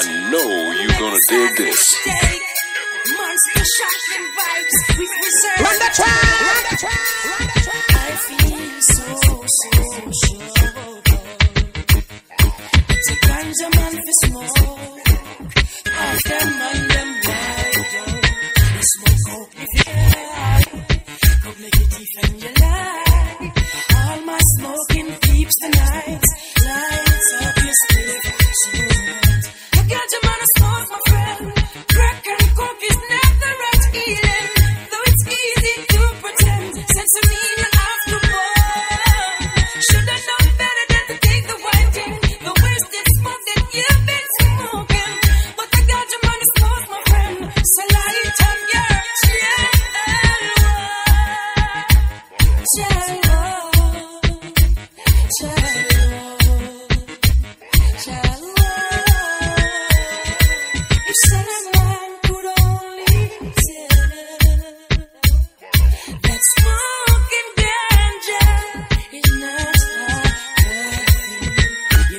I know you're gonna dig this. Monster shocking vibes we preserve. Run the track, run the track, run the track. I feel so, so sure. It's a ganja man for smoke. Half them man them right down. They smoke out if you can. Come make it defend your life. All my smoking peeps tonight.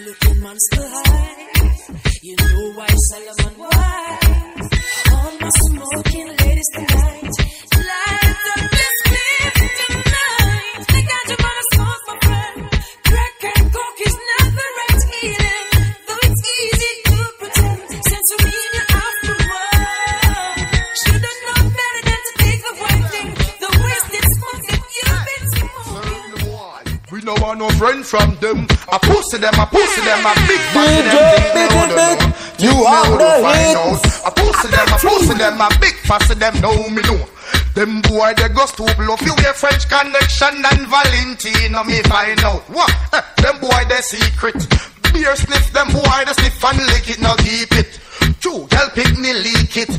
You look at monster high, you know why Solomon wise. All my smoking ladies tonight, no friend from them. I pussy them, I pussy them, I big pussy them. DJ Think me Big who and don't Big, you have the hits. out. I pussy them, I pussy them, I big pussy them. Know me know. Them boy they go stupid love you a French connection and Valentino me find out. What? Eh, them boy they secret. Beer sniff them boy they sniff and lick it now keep it. True, girl pick me leak it.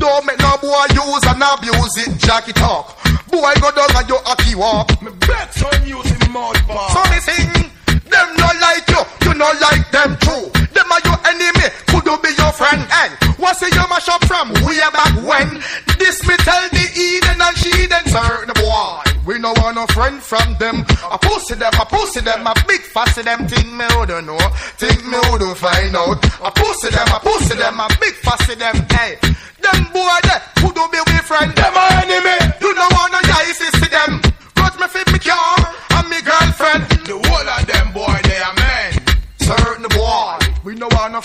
Don't make no boy use and abuse it. Jackie talk. Boy go down and you aki walk. Me bet on using mud bar. So me sing. Them not like you, you not like them true. Them are your enemy, could you be your friend? And what's it you mash up from? Way back when? We no want no friend from them. I pussy them, I pussy them, I big fussy them. Think me who don't know, think me who don't find out. I pussy them, I pussy them, I big fussy them. Hey, them boy there, who don't be we friend? Them are enemy. You no want no guys see them.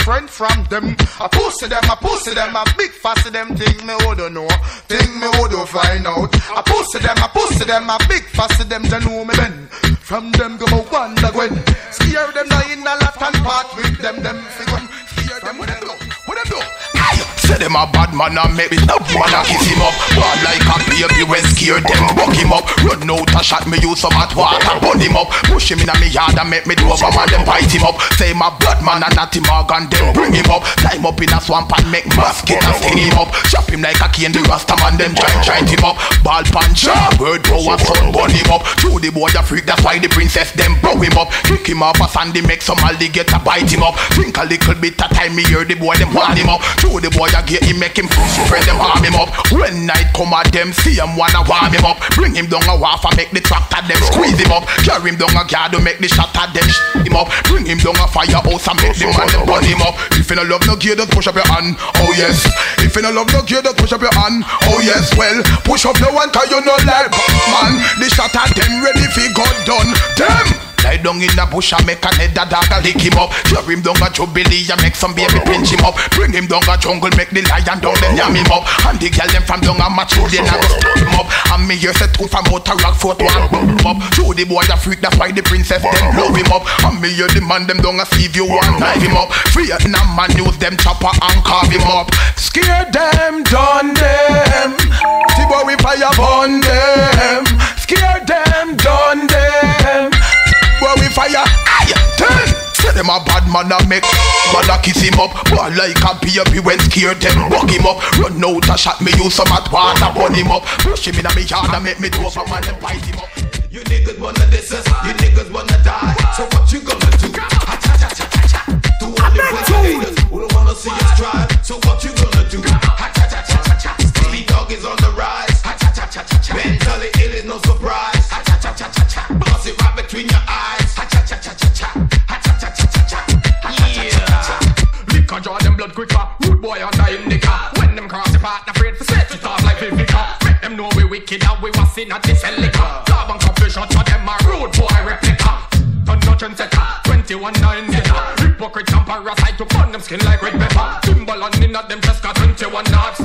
Friend from them. I pussy them, I pussy them, I big fussy them. Think me don't know, think me don't find out. I pussy them, I pussy them, I big fussy them. They know me then. From them go my wonder when. Scare them now in a lot and part with them. Them Say them a bad man and make me up man a kiss him up Bad like a baby when scared them buck him up Run out a shot me use some hot water burn him up Push him in a me yard and make me do over man them bite him up Say my blood man and not him organ them bring him up Climb up in a swamp and make mosquito sting him up Chop him like a cane the rasta man them try giant him up Ball punch bird bow and sun burn him up Through the boy a freak that's why the princess them bow him up Kick him off a sandy make some alligator bite him up Think a little bit of time me hear the boy them warn him up Through the boy a get him make him spread them harm him up. When night come at them see him wanna warm him up. Bring him down a wharf and make the tractor them squeeze him up. Carry him down a yard to make the shot at them sh- him up. Bring him down a firehouse and make the man them burn him up. If you no love no gear just push up your hand. Oh yes. If you no love no gear just push up your hand. Oh yes. Well Push up no one cause you no like man The shot at them ready fi got done. Them Lie down in the bush and make a nether dog a lick him up. Carry him down a jubilee and make some baby pinch him up. Bring him down a jungle make the lion down them yam him up. And the girl them from down a match then I go stop him up. And me hear say two from motor rock foot one boom up Show the boy a freak that's why the princess them love him up. And me hear the man them down a see if you want knife him up. Vietnam man use them chopper and carve him up. Scare them, done them. See boy we fire burn them. Scare them, done them Boy we fire, aye, turn Say them a bad man a make Man a kiss him up Boy like a baby when scared them Buck him up Run out a shot me use some hot water Burn him up Push him in a me yard and make me do over man and bite him up You niggas wanna diss us, you niggas wanna die. So what you gonna do? Ha-cha-cha-cha-cha-cha. To all the wicked haters who don't wanna see us try. So what you gonna do? Ha-cha-cha-cha-cha-cha. Stevie Dog is on Liquor draw them blood quicker. Rude boy in the car. When them cross the path, afraid for set it off like Vivica. Make them know we wicked and we was in a this liquor. Job and coffee shot for them a rude boy replica. Turn no trendsetter, 21 nine setter. Hypocrite and parasite to burn them skin like red pepper. Timberland in at them chest got 21 not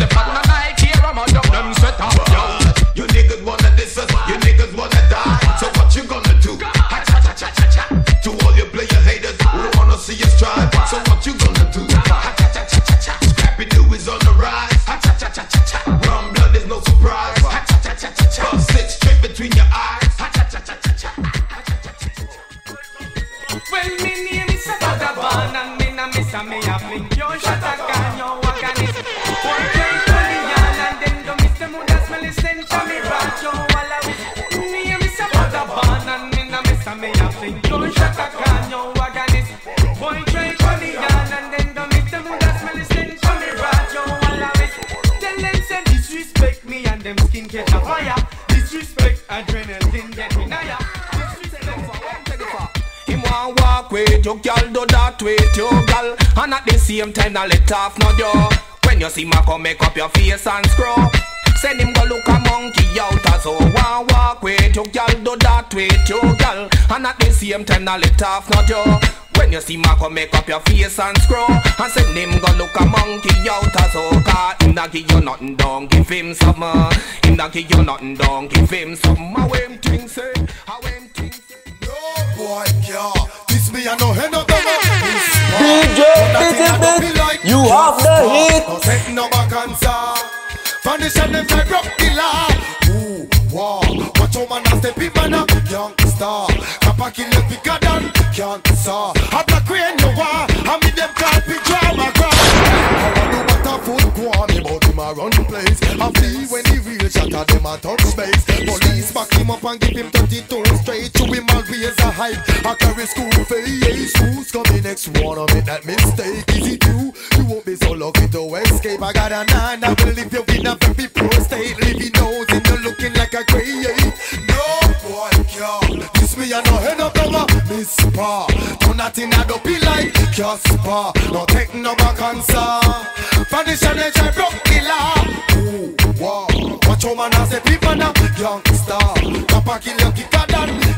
with you, girl, do that with you, girl. And at the same time, now let off no door. When you see me come, make up your face and scroll. Send him go look a monkey out as oh Want walk with you, girl, do that with you, girl. And at the same time, now let off no door. When you see come, make up your face and scroll. And send him go look a monkey out as oh Cause him not give you nothing, don't give him some. Him not give you nothing, don't give him some. How him think say, how him. No boy, yeah. This me I no head up the DJ you have the hit. No take no back answer. Foundation them the law. Ooh, wow. Watch your man a step in man a youngster. Kappa kill you bigger than cancer. A rain you want. I mean them call pajama grass. I to what a foot go on me, him a run place. I flee when shot at them a touch space. Police back him up and give him 32 straight. To him always a hype. I carry school face. Who's coming next? Wanna make that mistake? Is it you? You won't be so lucky to escape. I got a nine. I will leave you in a very poor state. Living nose and you're looking like a grey. No boy, girl. This me I no head up over Miss Pa. Do nothing I don't be like Casper. No take no back answer.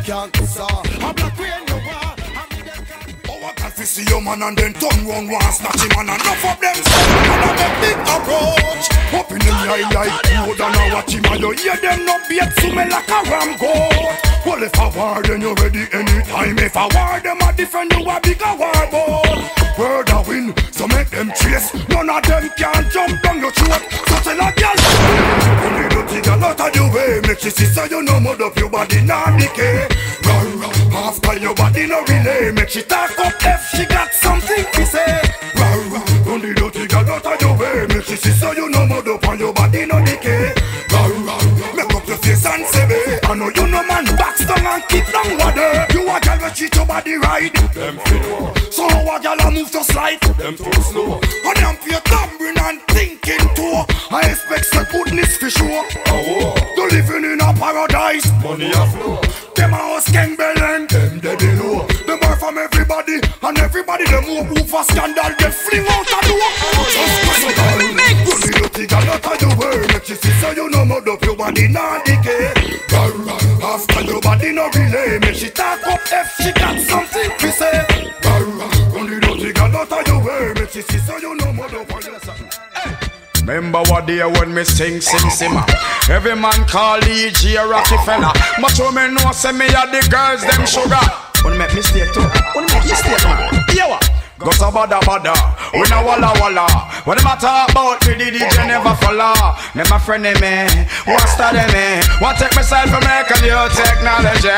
Cancer. A black rain you want. I mean them can't Oh, I can't see your man and then turn round one snatch him and enough of them say And I make big approach. Up in the eye like road and I watch him and you hear them no beat to me like a ram goat Well if I war then you ready anytime. If I war them I defend you a bigger war boat Word a win so make them chase. None of them can jump down your throat. So tell a girl Only the thing a lot of the way Make she see so you know mud up your body not decay Rah, rah, After your body no relay. Make she talk up if she got something to say. Rah, rah, Only the thing a lot of the way Make she see so you know mud up and your body no decay rah. Make up your face and say I know you no man box down and keep down water. You a girl with cheat your body right Them fit So how a girl a move to slide Them too slow And them pay tambourine and thinking too. I expect some goodness for sure. Oh, You living in a paradise. Money a flow Them a house gang bellen Them dead below Them are from everybody And everybody them who move for scandal They fling out a door. Just cause you got Only you think a lot of the world Make you see so you know mud up your body not decay. After your body no relay Make she talk up if she got something Remember what day when me sing, sing, simmer. Ah. Every man call E.G. a Rockefeller. You me know, say me a the girls, them sugar. Wanna make mistake too? Wanna make mistake, man? Yeah, what? Go so bada bada, we no walla walla. What them a talk about me, the DJ never follow. Me my friend eh, me, what study me, what take myself from make a new technology.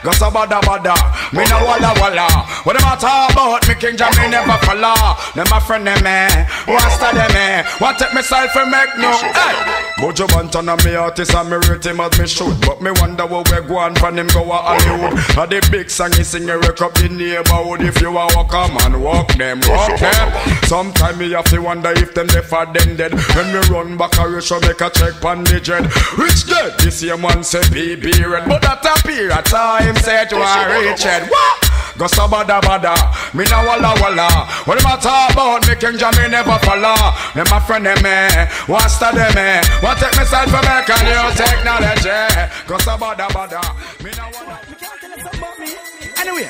Go so bada bada, me no walla walla. What them a talk about me, King Jammy never follow. Them my friend eh, me, what study me, what take myself from make new. Hey. Buju Banton and me artist and me rate him as me should But me wonder where we go on from him go a Hollywood A the big song he sing, he wake up the neighborhood If you a walk a man, walk them, walk them Sometime me have to wonder if them they for them dead When me run back a ratio make a check pon the jet Rich dead, this same one say PB red But that appear at time say to a rich head What? Go so bada bada, me na walla walla. What them a talk about? Me King Jah me never follow. Them my friend them eh, want study me, want take me side for me, can you technology? Go so bada bada, me na walla. i can tell that's not me Anyway,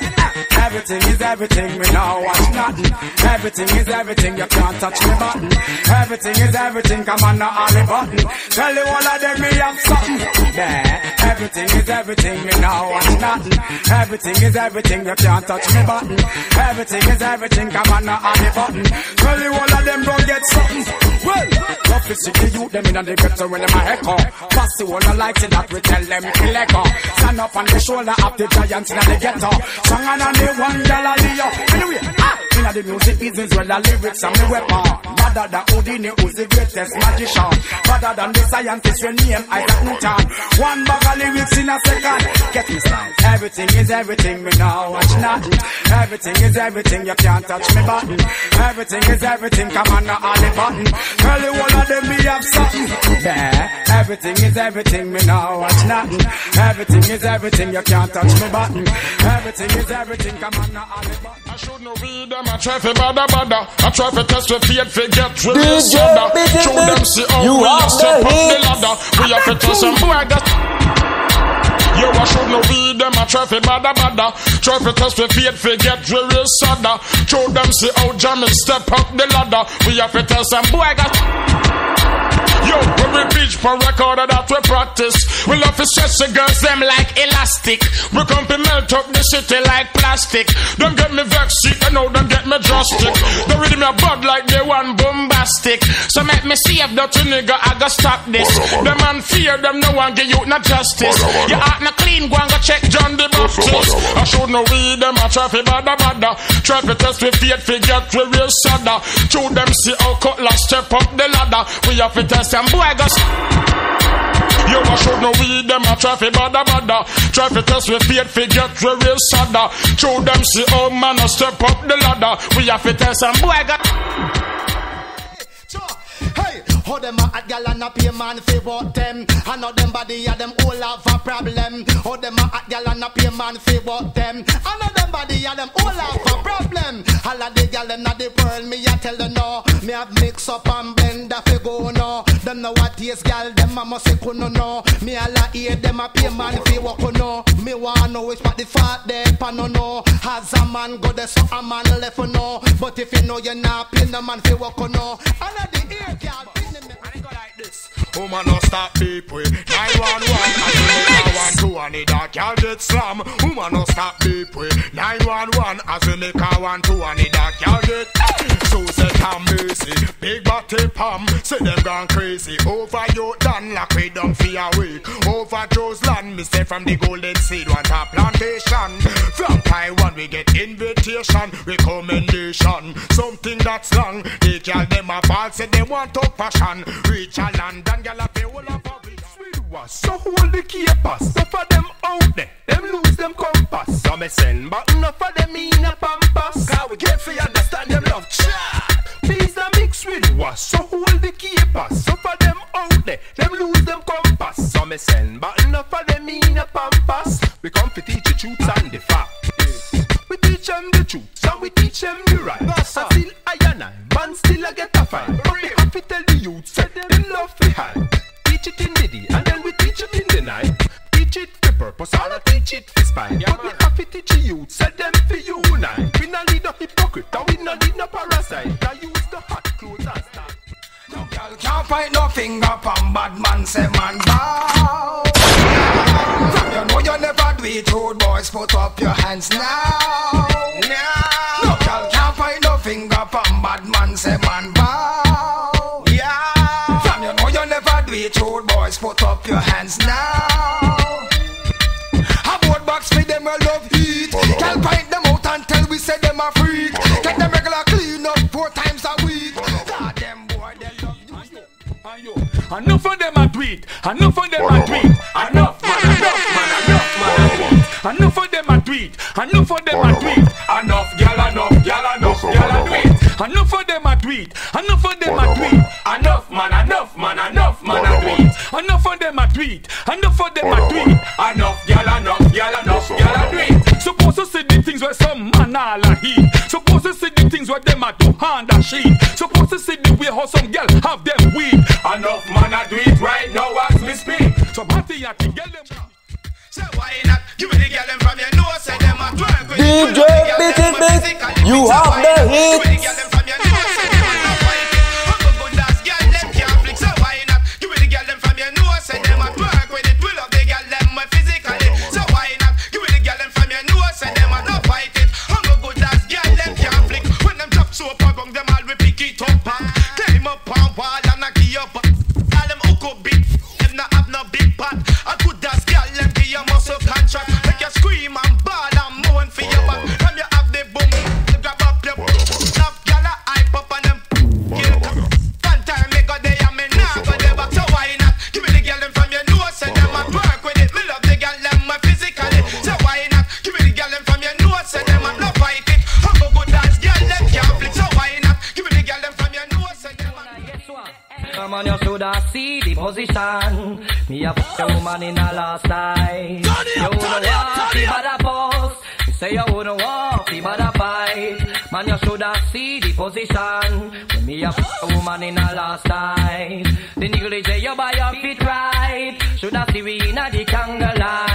everything is everything, me now watch nothing. Everything is everything, you can't touch me button. Everything is everything, come on now, all the button. Tell you all of them me have something. Yeah, everything is everything, me now watch nothing. Everything is everything, you can't touch me button. Everything is everything, come on now, all the button. Tell you all of them don't get something. Well, rough is the youth, them in the ghetto when them a echo. Pass the one to that, we tell them kill echo. Stand up on the shoulder of the giants in the ghetto. Song and on the one dollar Leo. Anyway, ah, in the music business where the lyrics and the weapon. Rather than Houdini, who's the greatest magician. Rather than the scientist, your name Isaac Newton. One bag of lyrics in a second. Get me style. Everything is everything, me now watch nothing. Everything is everything, you can't touch me button. Everything is everything, come on now, all the button. Tell you all of them me have something. Yeah, everything is everything, me now watch nothing. Everything is everything, you can't touch me button. Everything is everything, come on now, all the button. I should know read them, I try for bada bada. I try for test with feet, for get rid of soda. Show them see how you we have step the up the ladder. We have to test them, boy, I I should know read them, try for bada bada. For test with feet, for get rid of. Show them see how Jamie step up the ladder. We have to test them, boy, got. Yo, when we reach for record that we practice, we love to stretch the girls them like elastic. We come to melt up the city like plastic. Don't get me vexed, I know, don't get me drastic. Don't read me a bud like they one bombastic. So make me see if dirty nigga, I gotta stop this. The man fear them, no one give you no justice. You act not clean, go and go check John the Baptist. I should know read them, try for bada bada. Try to test with faith, forget we real sadder. Show them see how cutlass step up the ladder. We have to test them, boy, I got. Yo, I should know weed them a traffic fi bada bada test with faith fi get we real sadder. Show them see how man a step up the ladder. We have to test some boy got how them a hot gal and a pay man fi what them? I know them body a them all have a problem. How them a hot gal and a pay man fi what them? I know them body a them all have a problem. All of the gal inna the world me a tell them no. Me have mix up and blend a fi go no. Them know what taste gal them a must say kuno no. Me a la hear them a pay man fi walk no. Me wanna know which part the fat there pan no no. As a man go there so a man left no. But if you know you're not paying the man fi walk no. All of the ear gal Woman no stop people 911 I say me one two and the dark y'all get slam. Woman no stop people 911 I say me one two and the dark y'all get So say Tom Mercy Big body palm Say them gone crazy Over your done Lock we down for a week. Over Joe's land Me say from the golden seed Want a plantation. From Taiwan we get invitation Recommendation. Something that's wrong They girl them a ball Say they want to passion Reach a London Girl a pay all of a week so hold the capers. Enough of them out there, them lose them compass. So me send, but enough of them in a pampas. Cause we get for understand them love chat. Peace a mix with was so hold the capers. Enough of them out there, them lose them compass. So me send, but enough of them in a pampas. We come to teach the truth and the fact. We teach them the truth, and we teach them the right. And still I and I, man still I get a fight. But we have to tell the youth, say them love fi hide. Teach it in the day, and then we teach it in the night. Teach it for purpose, and I teach it for spite. but we have to teach the youth, say them for unite. We no need no hypocrite, and we no need no parasite. Now use the hot clothes and start. No girl can't point no finger pon bad man say man bow. Do it, rude boys put up your hands now. Now. No girl can't find no finger pon bad man say man bow. Yeah. From you know you never do it, rude boys put up your hands now. A board box for them a love heat. Girl point them out and tell we say them a freak. Get them regular clean up four times a week. God them boy they love you. Enough of them a do it, enough of them a do enough of them a it. Enough gal, enough gal, enough gal a it. Enough of them a it, enough of them a it. Enough man, enough man, enough man a it. Enough of them a it, enough of them a it. Enough gal, enough gal, enough gal a it. Supposed to say the things where some man all a heat. Supposed to see the things where them a do hand a sheet. Supposed to see the way how some girl have them weed. Enough man a it right now as me speak. So party at the girl them. So why not? Give me the girl them from your nose, say them a twerk DJ the girl them Big a Big, physically. you have the? Hits. You see the position. Me a f- a woman in the last night. You wouldn't walk the bada post. You say you wouldn't walk the bada fight. Man, you shoulda see the position. When me a f- a woman in the last night. The nigga say you buy your feet right. Shoulda see we in a the candlelight.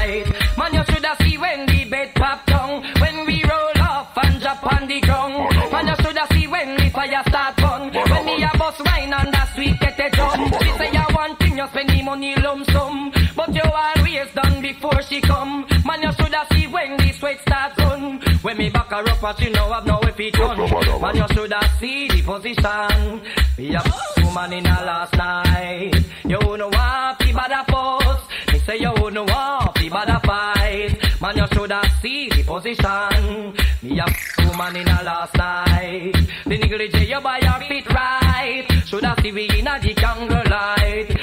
Money lump sum. But you always done before she come. Man, you shoulda see when the sweat start run. When me back her up, but you know have no if it done. Man, you shoulda see the position. Me a woman in a last night. You know want the bad post. Me say you know want the bad fight. Man, you shoulda see the position. Me a woman in a last night. The say you buy your feet right. Shoulda see we in a the candlelight. Why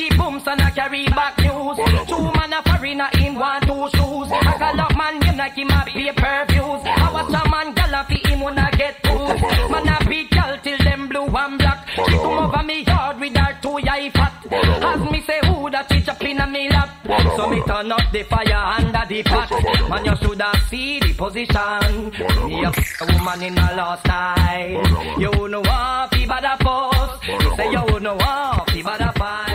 it booms and I carry back news? Two man a foreigner in one two shoes. I call up man name like him a paper views. I watch a man gallop fi him when I get through. Man a beat gal till them blue and black. She come over me yard with her two eye fat. As me say who that she chop in a me lap. So me turn up the fire under the pot. Man you shoulda see the position. Me a a woman in a last night. You know what fi bad a post. Say you know what fi bad a fight.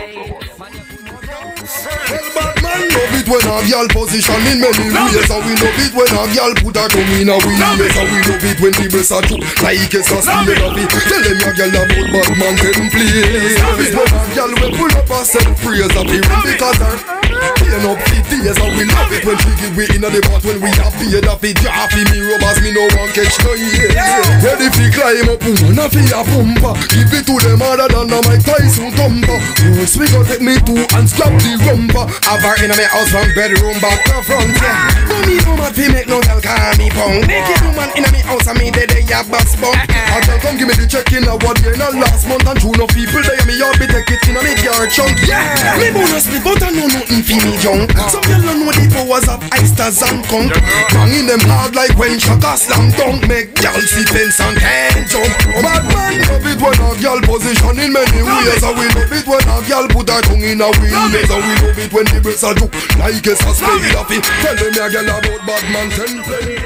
Man, Well, bad man love it when a girl position in many ways And we love it when a girl put her tongue in a we ears And we love it when the breasts are true. Like a sassy love it. Tell them a girl about bad man them please Love it. When a girl will pull up and send praise of the Because her paying up the days And we love it. When give we in the bath When we have paid off it in me rubbers me no one catch no years Ready fi climb up woman a fi a bumper. Give it to them harder than a Mike Tyson thumper. First we go take me to and scrap the rumper. Have her in my house from bedroom back to front yeah. But me no mad fi make no girl call me punk. Naked woman in my house and me dead they a bus bunk A girl come give me the check in a what year in a last month. And true no people they me all be take it in a me car chunk. Yeah, me bonus split but I know nothing fi me junk Some girl don't know the powers of oysters and conch Banging them hard like when Shaka slam dunk. Make girl see fence and can jump. Bad man love it when a girl position in many ways. And we love it when a girl put her tongue in a wheel. And we love it when the breasts are juke. Like it's a spade of it. Tell them a girl about bad man ten play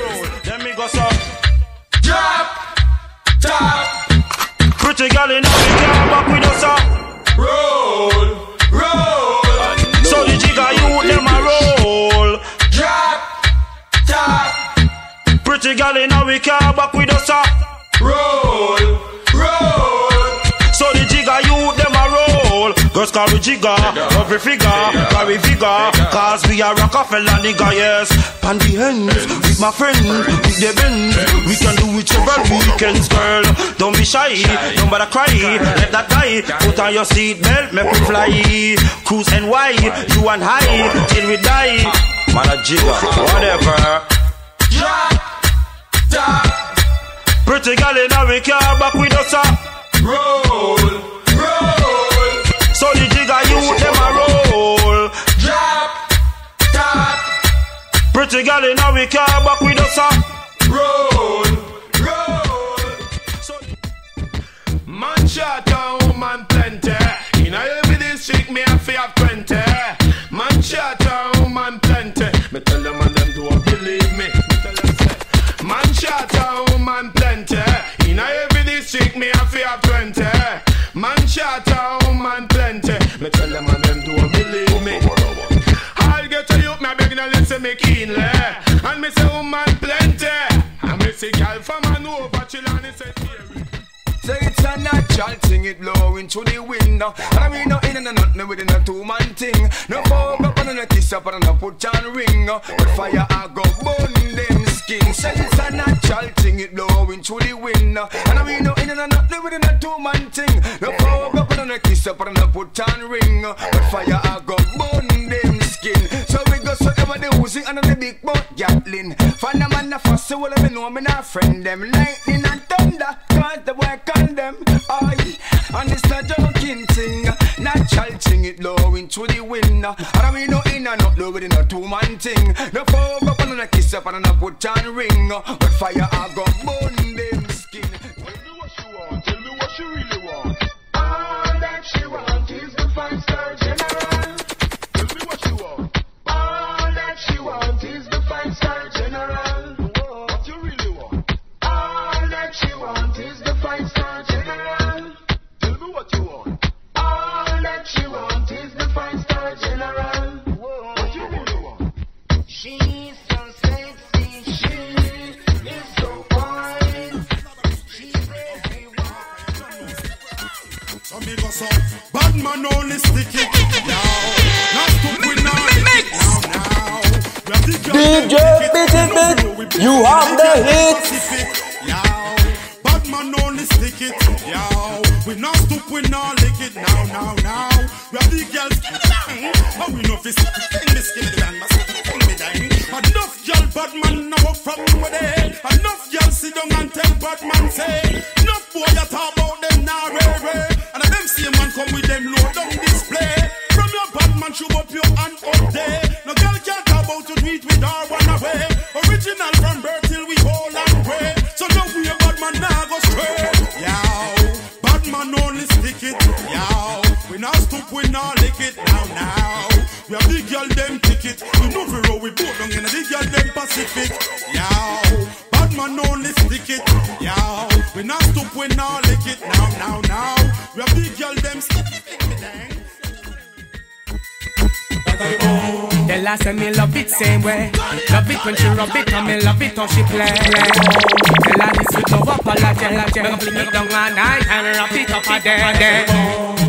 Then me go some Drop, top, pretty girl in the car back with us up. roll, roll. Them a roll. Drop, top, Pretty girl in we car back with us up. roll. Girls carry jigger, every figure, carry vigor. Cause we are Rockefeller nigga, yes. Pan the ends, with my friends, with the bends. We can do it several weekends, girl. Don't be shy, don't bother cry. Let that guy put on your seatbelt, make we fly. Cruise and why, you and high, till we die. Man a jigger, whatever. Pretty girl in our car back with us up. roll, roll. So the jigger you them a roll. Drop, top, Pretty girl in our car back with us up. roll, roll. Man shot a woman plenty. In every district, me have fi have twenty. Man shot a woman plenty. Me tell them and them don't believe me. Me tell them say, Man shot woman plenty. In a every district, me a fear twenty. Man shot a woman me keenly. Eh? And me say oh, woman plenty. And me see girl from an over chill and he say Say it's a natural thing, it blowing through the window. And I mean, no in and out, no within a two man thing. No foam up and no kiss up and no put on ring. But fire, I go burn them skin. Say it's a natural thing, it blowing through the window. And I mean, no in and out, no within a two man thing. No foam up and no kiss up and no put on ring. But fire, I go burn them skin. So we go so ever the Uzi and the big boat Gatlin. Find a man a fuss, so well, me know me not friend them. Lightning and thunder, cause the work on them. Aye, and it's not joking thing. Natural thing, it blowing through the wind. And I mean no in and out, low within a two man thing. No foam up and no kiss up and no put on ring. Uh, but fire, I go burn them skin. Tell me what you want, tell me what you really want. All that she want is the five star general. Tell me what you want. All that she want is the five star general. Man only stick it now. Not to win now. Now, now. We have the girl DJ them Beat. It No, Beat, no, you have the together hit. Bad man only stick it. Yow. We not stoop, we not lick it. Now, now, now. We have the girls give it down. But we know if it's thing, this give it down. Must thing me down. Enough girl, bad man now walk from where they. Enough girl sit down and tell bad man say. Enough boy you talk about them now, ray, ray. Come with them low down display. From your bad man, show up your hand up there. No girl can't talk about to tweet with our one away. Original from birth till we hold and pray. So no we a bad man now go straight. Yow, bad man only stick it. Yow, we not stoop, we not lick it. Now, now, we have the girl them ticket. We know we roll, we both down in the girl them Pacific. Yow, bad man only stick it. Yow, we not stoop, we not lick it. Now, now, now, The last time me love it same way. Love it when she rub it, and me love it how she play. The this with no apology. Me fling it down all night and wrap it up a day.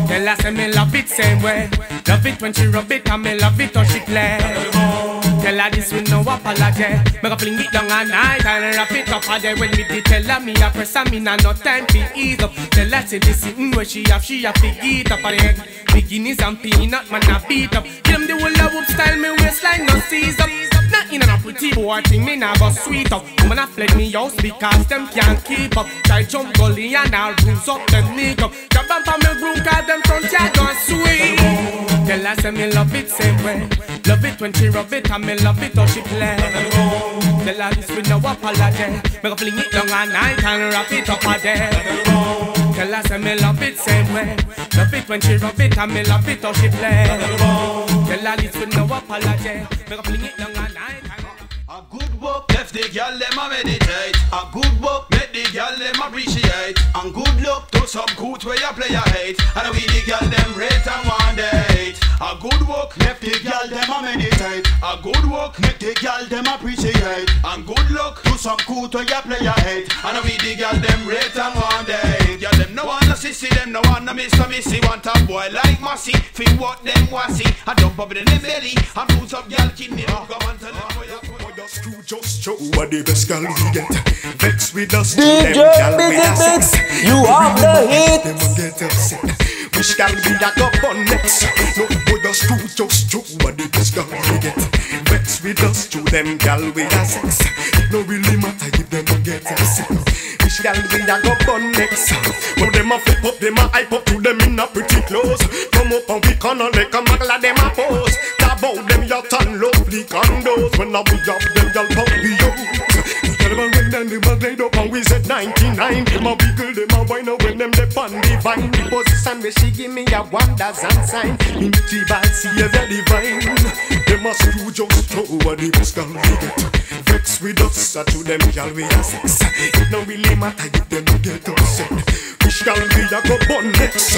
The last time me love it same way. Love it when she rub it, and me love it how she play. Tell her this with no apology. Me go fling it down all night and wrap it up a day. When me did tell her me a press her, me nah no time to ease up. Tell her say this thing where she have, she have to eat up a day. Beginnings and peanut man a beat up. Give them the whole of whoop style, me waistline no seize up. Not in a pretty boy thing, me nah go sweet up. Woman a fled me house because them can't keep up. Try jump gully and I'll bruise up them knee up. Jump on for me broom cause them front yard sweet. Tell her say me love it same way. Love it when she rub it and me love it how she play. Tell her this with no apology. Me go fling it down all night and wrap it up a day. Tell her say me love it same way. Love it when she rub it and me love it how she play. Tell her this with no apology. Me go fling it night. A good work left the girl them a meditate. A good work make the girl them appreciate. And good luck to some good where you play a hate. And we the girl them rate and one date. A good work left the girl them a meditate. A good work make the girl them appreciate. And good luck to some good where you play a hate. And we the girl them rate and them no wanna miss a missy. Want a boy like Massey, feel what them wassy. I dump up in the belly and lose up girl kidney. Go on tell them where you Screw just show what the best girl we get. Vex with us, to DJ them girl we It a sex. Beat, you have the hit. Them get upset. Which girl we a go on next? No boy just screw just show what the best girl we get. Vex with us, to them girl we a sex. No really matter if them get upset. Which girl we a go on next? But them a flip up, them a hype up to them in a pretty clothes. Come up and we gonna like a magla them a pose. About them yacht and lovely condos. When I be up them y'all pop me out. Tell them I ring them the bag played up and we said 99. Them a wiggle, them a wine up oh, when them dep on the vine. The position where she give me a wonders and sign. Invincible, savior divine. Them a screw just throw what the girl we get. Vex with us, to them girl we a sex. It no really matter if them get upset. Which girl we a go bun next?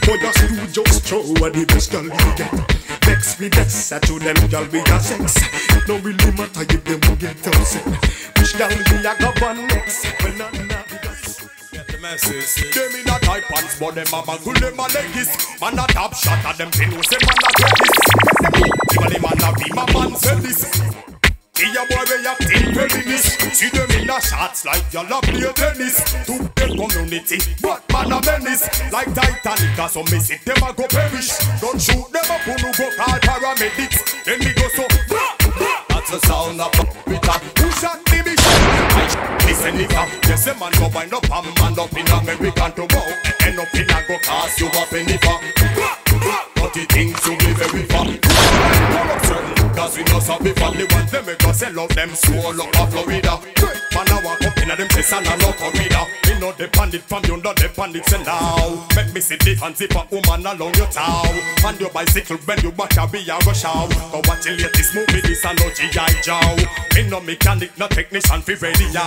For the screw just throw what the girl we get. Vex with us, uh, to them girl we a sex. It no really matter if them get upset. Which girl we a go bun next? Well, not now because. Them in a tight pants, but them a bagul, them a legis. Man a top shot, and them pin say man a this. Get them out, even the man a be my man say this. See a boy we acting feminist See them in a shots like y'all a play tennis. To the community, but man a menace? Like Titanic, a so miss it, them a go perish. Don't shoot them up, who no go call paramedics? Then me go so, blah, blah That's the sound of a Who shot the bishop? Listen it up, yes a man go wind up and man up in American to go End up in a go cast you up in the But the things you be very far up certain Cause we know some before the ones them we go sell out them swole up a Florida. Man I walk up inna them chest and a no corridor Me know the bandit from you know the bandit say now Make me see the fancy for woman along your town. And your bicycle when you back a be a rush out. Go watch the latest movie this and no G.I. Joe. Me no mechanic no technician fi radio.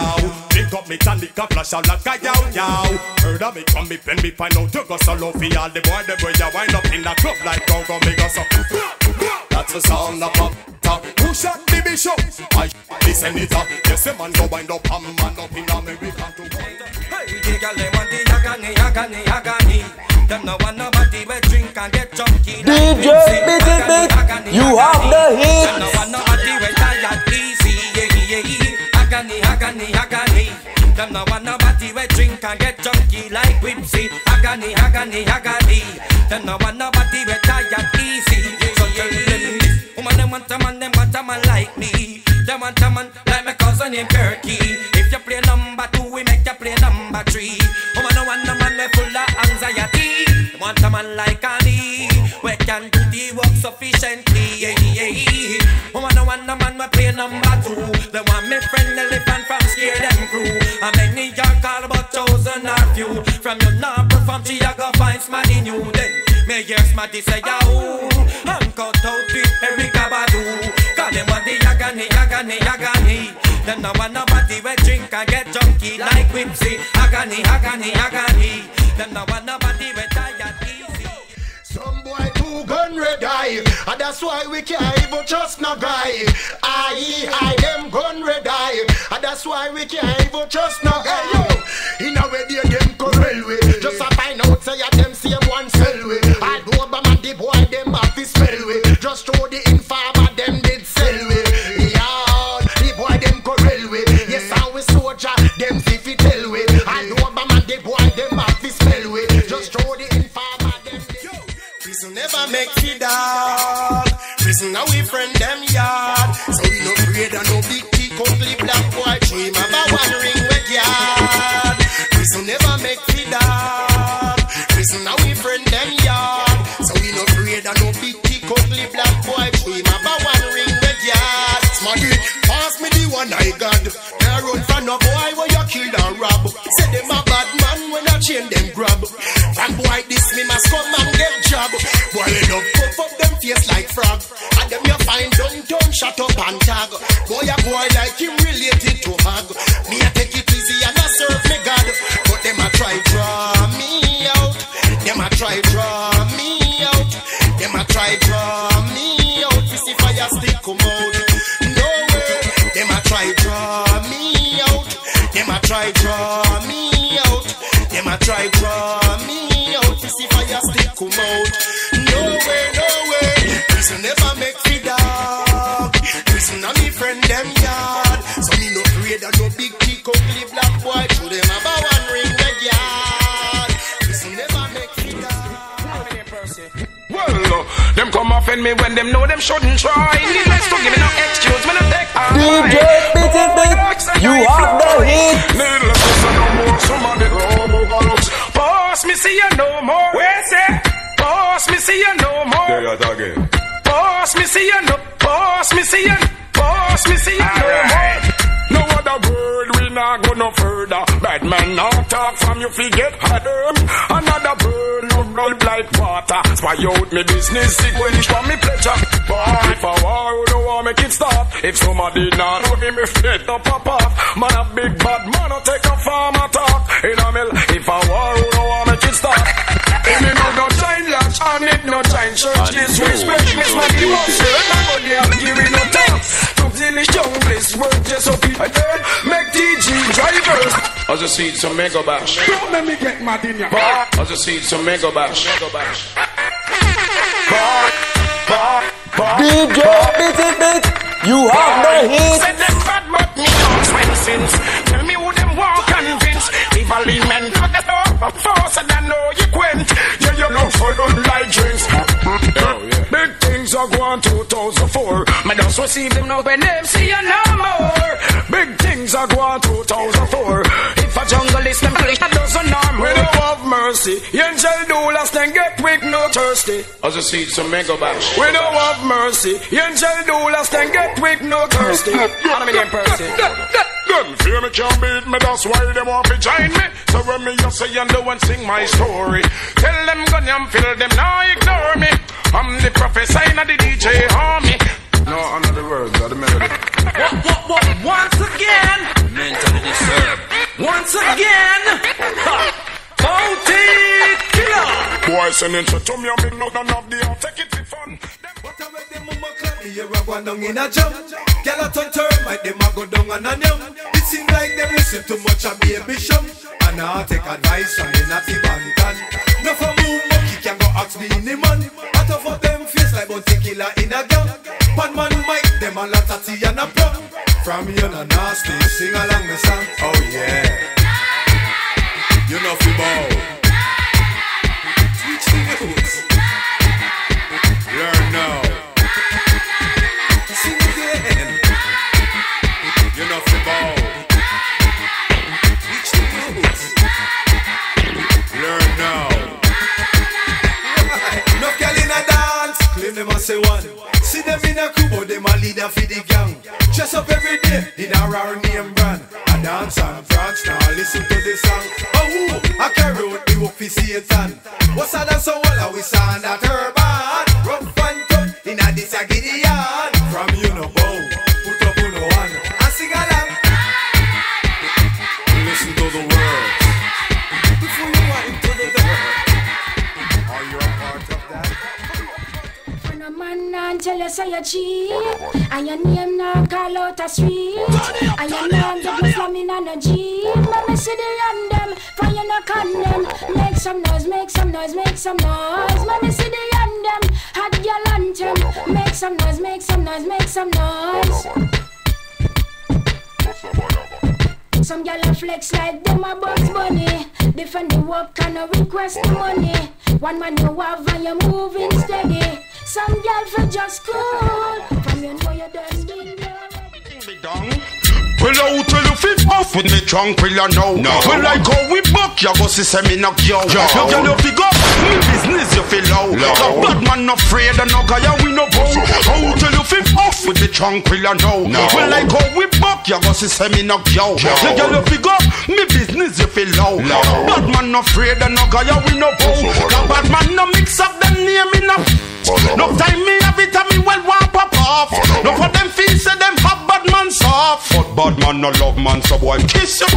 Link up mechanic a flash out like a yow yow. Heard of me come me pen me find out you go solo fi all the boy the boy ya wind up in the club like go go me go so That's the sound of pop. Who shot the bishop? I the senator. Yes, a man go wind up and man up in America to Hey, the gal them want the agony, agony, agony. Them no want nobody we drink and get junky. like DJ Pepsi. Beat It Agony, Beat, agony, you have the hit. Them no want nobody we tired easy. Yeah, yeah, yeah. Agony, agony, agony. Them no want nobody we drink and get junky like Wispy. Agony, agony, agony. Them no want nobody we tired easy. Want a man, them want a man like me. Them want a man like my cousin named Kirky. If you play number two, we make you play number three. Woman, no want a man full of anxiety. Them want a man like me. We can do the work sufficiently. Yeah, yeah, yeah. Woman, no want a man we play number two. They want me friend elephant from scare them crew. I many y'all call but chosen are few. From your not perform, she a go find smarty new. Then me hear smarty say yo. Agony, agony. Them no want nobody we drink and get junky like Wispy. Agony, agony, agony. Them no want nobody we tired easy. Some boy too gun red eye, and that's why we can't even trust no guy. I, I, them gun red eye, and that's why we can't even trust no guy. Yo, in a way them come me when them know them shouldn't try. Needless to give me no excuse, me no take all DJ Beat It Beat, you have the hit. Needless to say no more, somebody overlooks. Pass me, see you no more. Where's it? Boss, me, see you no more. There you are again. Boss, me, see you no. Boss, me, see you. Pass me, see you no more. No other word we not nah go no further. Bad man now talk from you fi get harder. Water. Spy out me business, it will for me pleasure. But if I war, you don't want make it stop. If somebody not know him, if it no pop off. Man a big bad man, I take a farmer talk. In a mill, if I war, you don't want make it stop. If me no no giant lash, on it no giant church. Disrespect, miss my devotion. I'm gonna give me no thanks. Took the jungle, work just up in. Make TG drivers. I just see some mega bash. Don't let me get mad in ya. I just see some mega bash. Mega bash. Bar, bar, bar. DJ Beat It Beat, you have the hit. Said them bad but me don't swim since. Tell me who them want convince. If a lean man cut the door, faster than know you quint. Yeah, you know for them like drinks. Big things are going 2004. Me see them now when them see you no more. Big things are going 2004. If a jungle is them police, a dozen arm. We don't have mercy. Angel do last then get quick, no thirsty. I just see some mega bash. We don't have mercy. Angel do last then get quick, no thirsty. I'm in Percy. Them fear me can't beat me, that's why they want to join me. So when me just say and do and sing my story, tell them gun and feel them now ignore me. I'm the professor in the DJ army. No, I'm not the words, or the melody. What, what, what, once again, Mentally disturbed. once again, ha, Bounty Killer. Boy, send it to me, I'm in none of the I'll take it for fun. Me hear a go down in a jam. Gyal a turn termite, them a go down and a yum. It seem like them listen too much of baby shum. And I take advice from the natty bantan. No for move From you no nasty, sing along the some noise, make some noise, make some noise some gyal a flex like them a Bugs Bunny. Defend the work a request the money. One man you have and you moving steady. Some gyal for just cool. From you know you done. Well, I tell you fit off with me tranquil and now. No. Well, I go with back, you go see say me knock you. Yo. You girl you figure me business you feel low. Low. The bad man not afraid and no guy we no bow. I tell you fit off with me tranquil and now. No. Well, I go with back, you go see say me knock you. Yo. You girl you figure me business you feel low. Low. The bad man not afraid and no guy we no bow. The bad man no mix up them name a. No time me have it and me well want pop off. No for them feel say them have bad man soft. But bad man no love man so boy kiss you.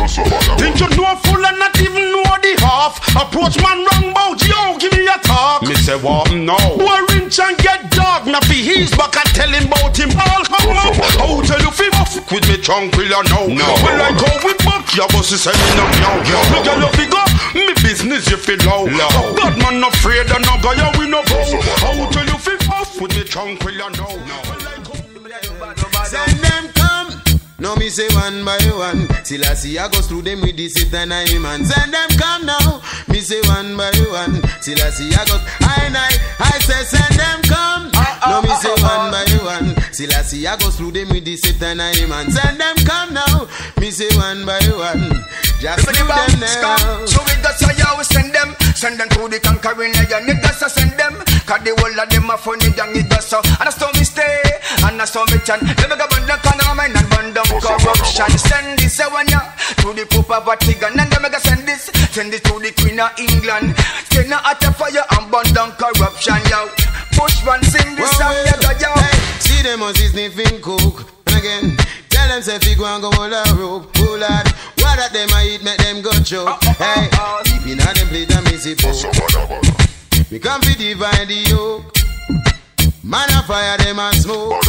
Think you know full and not even know the half. Approach man wrong bout yo give me a talk. Me say what no. Boy rinch and get dog. Me be his back and tell him bout him all come out. How tell you fi off with me tranquil or no. No. Well I go with back your boss is say me no. Yo. Look at your figure. Me business you feel low. Low. Bad man no afraid and no guy we no go. How tell you tranquil or no. Send them come. No me say one by one. Till I see I go through them with this it and I man. Send them come now. Me say one by one. Till I see I go. I night. I say send them come. No me say one by one. Till I see I go through them with this it and I man. Send them come now. Me say one by one. Just Everybody do them now. So we got say yeah, we send them. Send them to the conquering lion. Niggas I send them. Cause the whole of them are funny young niggas so. And I saw me stay. And I saw me chan. Let me go burn the corner of mine and burn down corruption. Send this a one ya. To to the Pope of Vatican. And them mega send this, send this to the Queen of England. Send her at a fire and burn down corruption, yo. Bushman sing this song, yeah, yo, yo. See them as is sniffing coke. And again, tell them say fi go and go hold a rope. Oh lad, what that them I eat make them go choke. Hey, if you know them play the music We come fi divide the yoke. Man a fire them and smoke.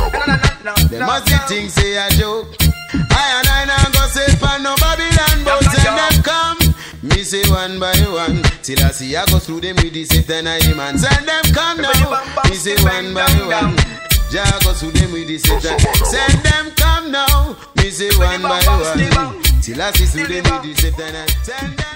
Them must be things say a joke. I and I now go say pan no Babylon, but them come. Me say one by one till I see I go through them with the Satan I man. Send them come now. Me say one by one. Jah go through them with the Satan. Send them come now. Me say one by one till I see through them with the Satan. I- Send them.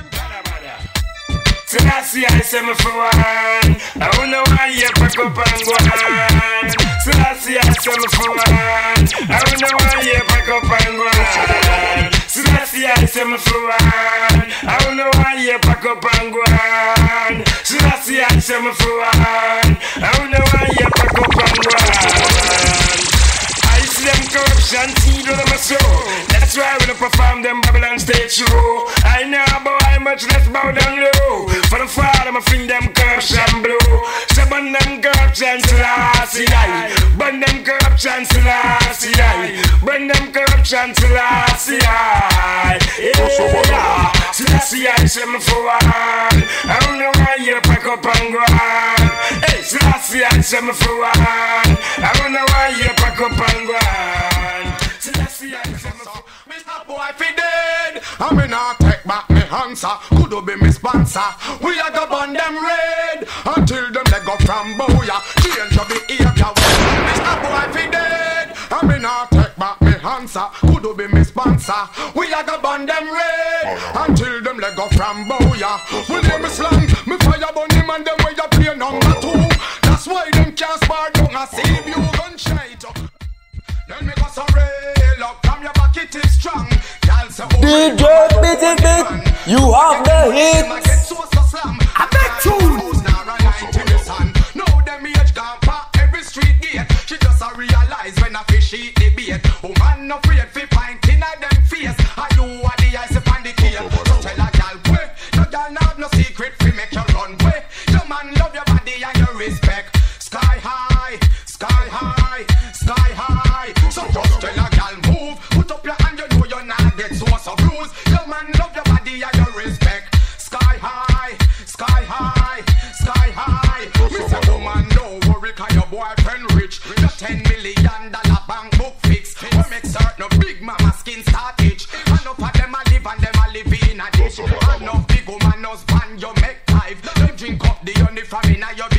Selassie, I say me for one. I don't know why you pack up and go on. Selassie, I say me for one. I don't know why you pack up and go on. Selassie, I say me for one. I don't know why you pack up and go on. Selassie, I say me for one. I don't know why you pack up and go on. I see them corruption seed on my soul. That's why when I perform them Babylon stage show. I know boy much less bow down low. For the father, I fling them corruption blow. Burn them corruption till I. Burn them corruption till I. Burn them corruption till I. Yeah. See I say for one. I don't know why you pack up and go on. Hey, see I see I say me for one. I don't know why you pack up and go on. See I see I say me for Mr. Boy fi dead. I me not take back me answer. Could be me sponsor. We a go burn them red until them leg go from booyah. Change your behavior. Mr. Boy fi dead. I me not take back me answer. Could be me sponsor. We a go burn them red until them leg go from booyah. We name is slang. Me fire burn him and them way you play number two. That's why them can't spar down a save you gunshot. Then me go so real up from your back it is strong. DJ Busy Big, you have the hit. The honey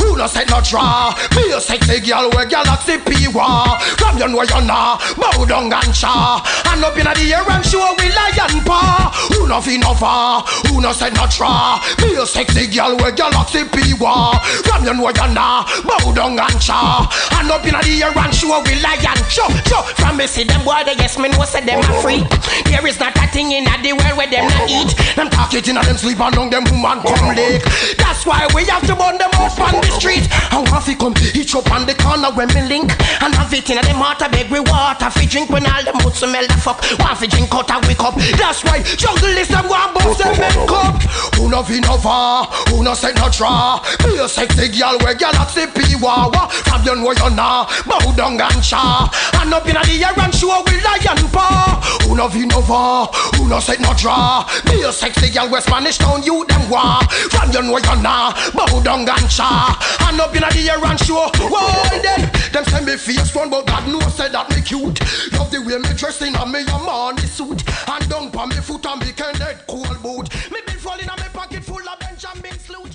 who no say no draw? Me a sexy girl where galaxy P-War From you know you nah, bow down and chaw And up inna the air and show we lion paw Who no fi no far, who no say no draw? Me a sexy girl where galaxy P-War From you know you nah, bow down and chaw And up inna the air and show we lion Show, show, from me see them boy they yes me know say them a free. There is not a thing inna the world where them not eat. Them talk it inna them sleep and down them woman come lick That's why we have to burn them up on the street. And want fi come hitch up on the corner when me link. And have it in them heart, I beg we water fi drink when all them mouth smell the fuck. Want fi drink out a wake up. That's why jungle is them one bust them make up. Who no fi no far, who no say no draw. Be a sexy girl where girl at the pee wawa. From you know you nah, bow down and cha. And up inna the air and show we lion paw. Who no fi no far, who no say no draw. Be a sexy girl where Spanish town you them war. From you know you nah, bow down and cha. Ah, and up inna the air and show. Why then? Them say me face one, but God knows say that me cute. Love the way me dress in a me a money suit. And down pa me foot and me can dead cool boot. Me been falling on me pocket full of Benjamin loot.